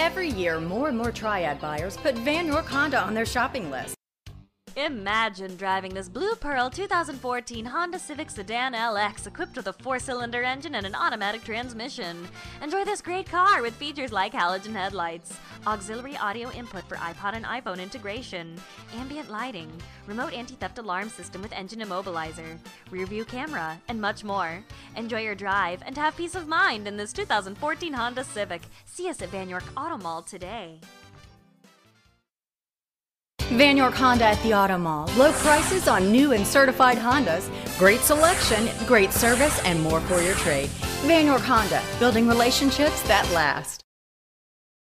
Every year, more and more Triad buyers put Vann York Honda on their shopping list. Imagine driving this Blue Pearl 2014 Honda Civic Sedan LX equipped with a four cylinder engine and an automatic transmission. Enjoy this great car with features like halogen headlights, auxiliary audio input for iPod and iPhone integration, ambient lighting, remote anti theft alarm system with engine immobilizer, rear view camera, and much more. Enjoy your drive and have peace of mind in this 2014 Honda Civic. See us at Vann York Auto Mall today. Vann York Honda at the Auto Mall. Low prices on new and certified Hondas, great selection, great service, and more for your trade. Vann York Honda, building relationships that last.